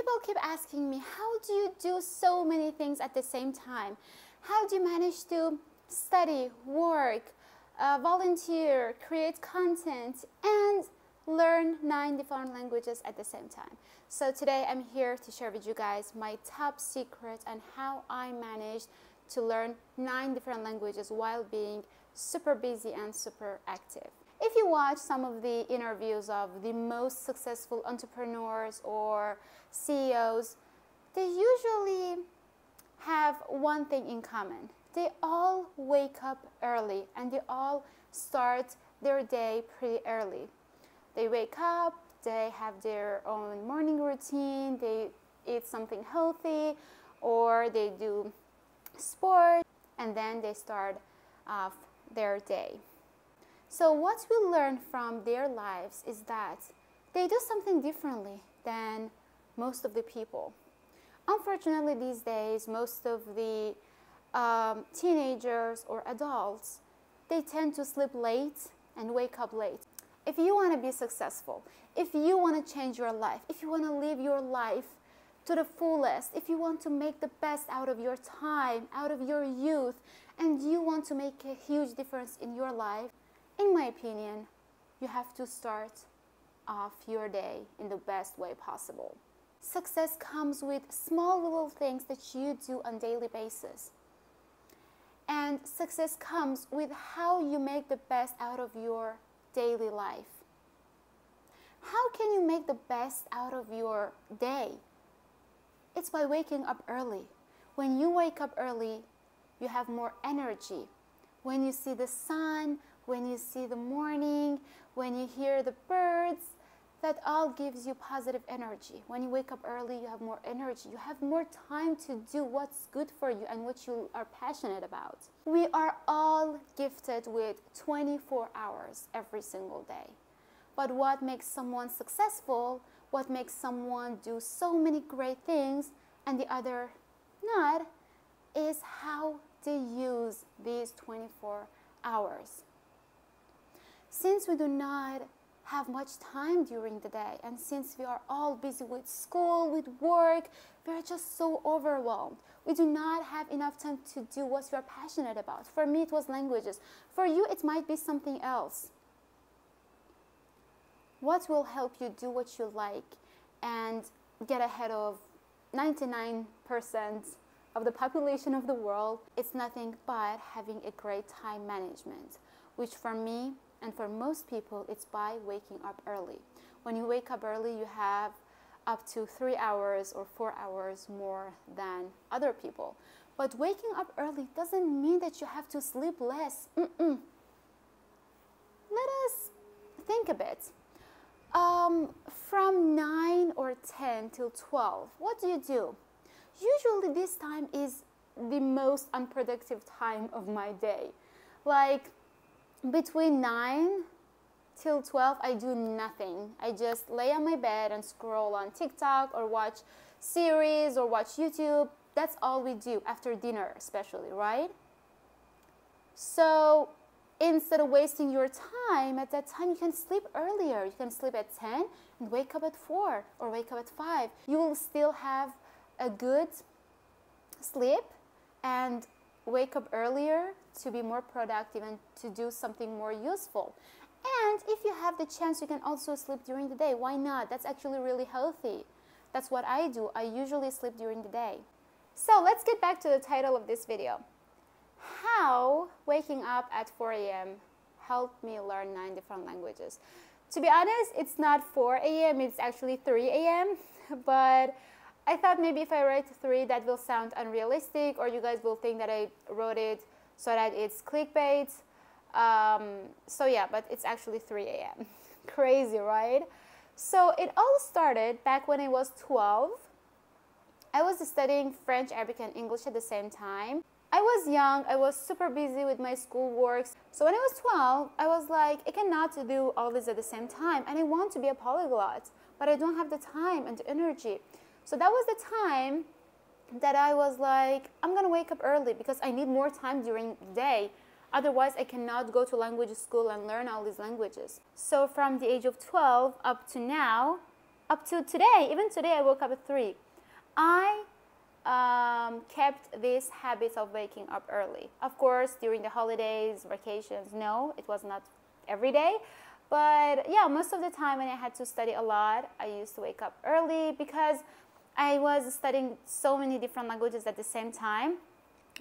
People keep asking me, how do you do so many things at the same time? How do you manage to study, work, uh, volunteer, create content, and learn nine different languages at the same time? So today I'm here to share with you guys my top secret and how I managed to learn nine different languages while being super busy and super active. If you watch some of the interviews of the most successful entrepreneurs or CEOs, they usually have one thing in common. They all wake up early and they all start their day pretty early. They wake up, they have their own morning routine, they eat something healthy, or they do sport, and then they start off their day. So what we learn from their lives is that they do something differently than most of the people. Unfortunately, these days, most of the um, teenagers or adults, they tend to sleep late and wake up late. If you want to be successful, if you want to change your life, if you want to live your life to the fullest, if you want to make the best out of your time, out of your youth, and you want to make a huge difference in your life, in my opinion, you have to start off your day in the best way possible. Success comes with small little things that you do on daily basis. And success comes with how you make the best out of your daily life. How can you make the best out of your day? It's by waking up early. When you wake up early, you have more energy. When you see the sun, when you see the morning, when you hear the birds, that all gives you positive energy. When you wake up early, you have more energy. You have more time to do what's good for you and what you are passionate about. We are all gifted with 24 hours every single day. But what makes someone successful, what makes someone do so many great things and the other not, is how they use these 24 hours. Since we do not have much time during the day, and since we are all busy with school, with work, we are just so overwhelmed. We do not have enough time to do what we are passionate about. For me, it was languages. For you, it might be something else. What will help you do what you like and get ahead of 99% of the population of the world? It's nothing but having a great time management, which for me and for most people, it's by waking up early. When you wake up early, you have up to three hours or four hours more than other people. But waking up early doesn't mean that you have to sleep less. Mm-mm. Let us think a bit. Um, from 9 or 10 till 12, what do you do? Usually, this time is the most unproductive time of my day. Like, between 9 till 12 i do nothing. I just lay on my bed and scroll on tiktok or watch series or watch youtube. That's all we do after dinner especially right? So instead of wasting your time at that time you can sleep earlier. You can sleep at 10 and wake up at 4 or wake up at 5 you will still have a good sleep and wake up earlier to be more productive and to do something more useful. And if you have the chance, you can also sleep during the day. Why not? That's actually really healthy. That's what I do. I usually sleep during the day. So let's get back to the title of this video. How waking up at 4 a.m. helped me learn nine different languages. To be honest, it's not 4 a.m., it's actually 3 a.m. But I thought maybe if I write 3, that will sound unrealistic, or you guys will think that I wrote it so that it's clickbait. Um, so yeah, but it's actually 3 a.m. Crazy, right? So it all started back when I was 12. I was studying French, Arabic, and English at the same time. I was young, I was super busy with my schoolwork. So when I was 12, I was like, I cannot do all this at the same time, and I want to be a polyglot, but I don't have the time and the energy. So that was the time that I was like, I'm gonna wake up early because I need more time during the day. Otherwise, I cannot go to language school and learn all these languages. So from the age of 12 up to now, up to today, even today, I woke up at 3. I um, kept this habit of waking up early. Of course, during the holidays, vacations, no, it was not every day. But yeah, most of the time when I had to study a lot, I used to wake up early because I was studying so many different languages at the same time.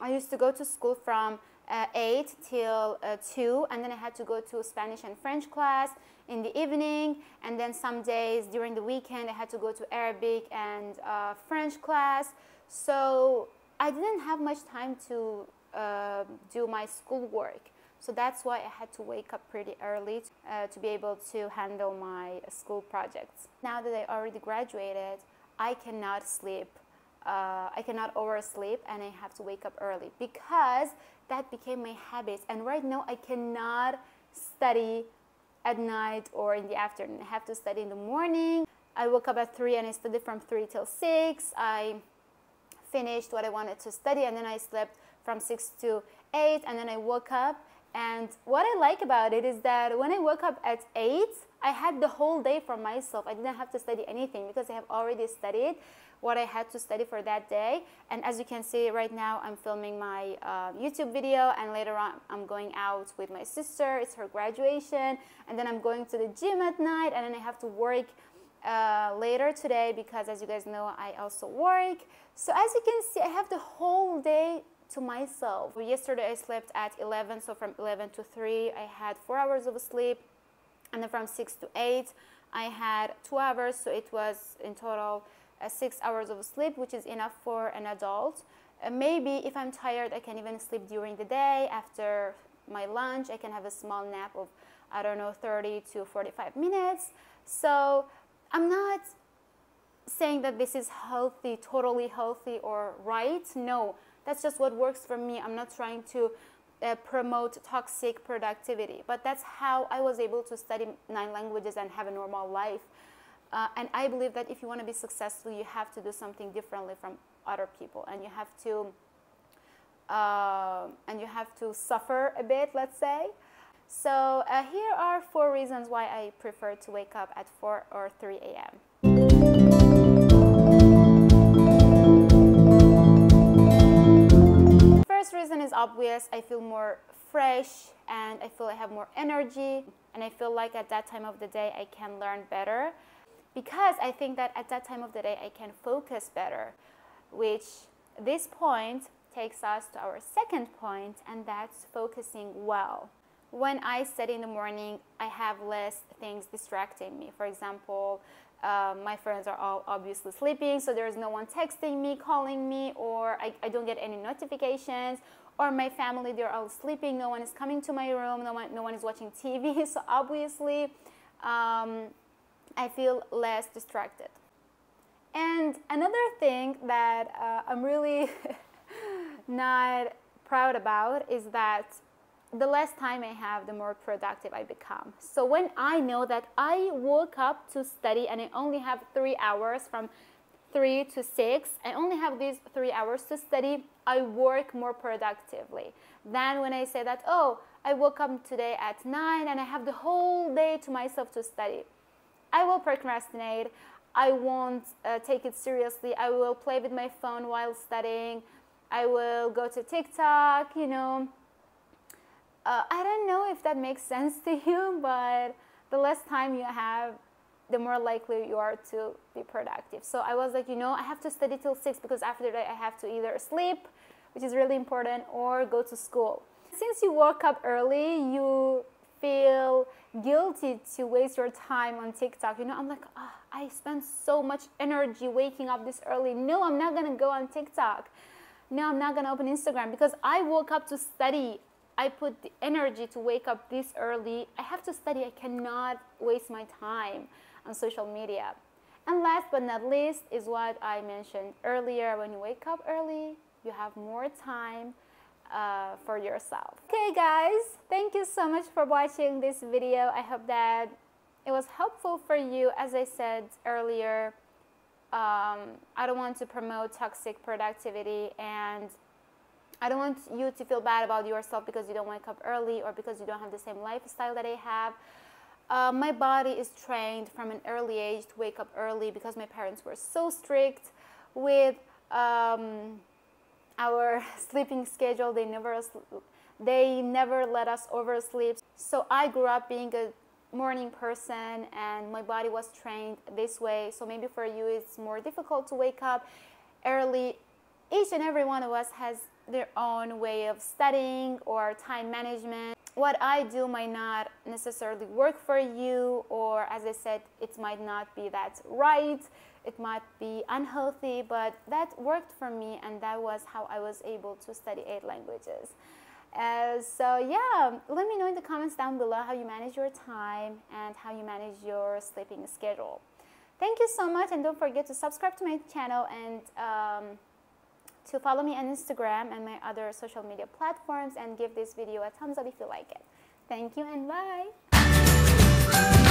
I used to go to school from uh, 8 till uh, 2 and then I had to go to Spanish and French class in the evening and then some days during the weekend I had to go to Arabic and uh, French class. So I didn't have much time to uh, do my schoolwork. So that's why I had to wake up pretty early uh, to be able to handle my school projects. Now that I already graduated, I cannot sleep. Uh, I cannot oversleep and I have to wake up early because that became my habit. And right now I cannot study at night or in the afternoon. I have to study in the morning. I woke up at 3 and I studied from 3 till 6. I finished what I wanted to study and then I slept from 6 to 8 and then I woke up and what I like about it is that when I woke up at 8 I had the whole day for myself. I didn't have to study anything because I have already studied what I had to study for that day. And as you can see right now I'm filming my uh, YouTube video and later on I'm going out with my sister. It's her graduation. And then I'm going to the gym at night and then I have to work uh, later today because as you guys know I also work. So as you can see I have the whole day to myself. Yesterday I slept at 11 so from 11 to 3 I had four hours of sleep and then from 6 to 8 I had two hours so it was in total uh, six hours of sleep which is enough for an adult uh, maybe if I'm tired I can even sleep during the day after my lunch I can have a small nap of I don't know 30 to 45 minutes so I'm not saying that this is healthy, totally healthy or right. No, that's just what works for me. I'm not trying to uh, promote toxic productivity, but that's how I was able to study nine languages and have a normal life. Uh, and I believe that if you want to be successful, you have to do something differently from other people, and you have to uh, and you have to suffer a bit, let's say. So uh, here are four reasons why I prefer to wake up at 4 or 3 a.m. obvious. I feel more fresh and I feel I have more energy and I feel like at that time of the day I can learn better because I think that at that time of the day I can focus better which this point takes us to our second point and that's focusing well when I study in the morning, I have less things distracting me. For example, uh, my friends are all obviously sleeping, so there's no one texting me, calling me, or I, I don't get any notifications. Or my family, they're all sleeping, no one is coming to my room, no one, no one is watching TV. So obviously, um, I feel less distracted. And another thing that uh, I'm really not proud about is that the less time I have, the more productive I become. So when I know that I woke up to study and I only have three hours from three to six, I only have these three hours to study, I work more productively than when I say that, oh, I woke up today at nine and I have the whole day to myself to study. I will procrastinate. I won't uh, take it seriously. I will play with my phone while studying. I will go to TikTok, you know, uh, I don't know if that makes sense to you, but the less time you have, the more likely you are to be productive. So I was like, you know, I have to study till six because after that I have to either sleep, which is really important, or go to school. Since you woke up early, you feel guilty to waste your time on TikTok. You know, I'm like, oh, I spent so much energy waking up this early. No, I'm not gonna go on TikTok. No, I'm not gonna open Instagram because I woke up to study. I put the energy to wake up this early. I have to study. I cannot waste my time on social media. And last but not least is what I mentioned earlier. When you wake up early, you have more time uh, for yourself. Okay guys, thank you so much for watching this video. I hope that it was helpful for you. As I said earlier, um, I don't want to promote toxic productivity and I don't want you to feel bad about yourself because you don't wake up early or because you don't have the same lifestyle that I have. Uh, my body is trained from an early age to wake up early because my parents were so strict with um, our sleeping schedule. They never they never let us oversleep. So I grew up being a morning person and my body was trained this way. So maybe for you it's more difficult to wake up early. Each and every one of us has their own way of studying or time management. What I do might not necessarily work for you, or as I said, it might not be that right, it might be unhealthy, but that worked for me, and that was how I was able to study eight languages. Uh, so yeah, let me know in the comments down below how you manage your time and how you manage your sleeping schedule. Thank you so much and don't forget to subscribe to my channel and um, to follow me on Instagram and my other social media platforms and give this video a thumbs up if you like it. Thank you and bye!